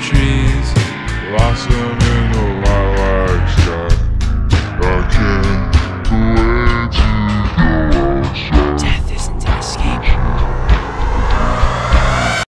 trees.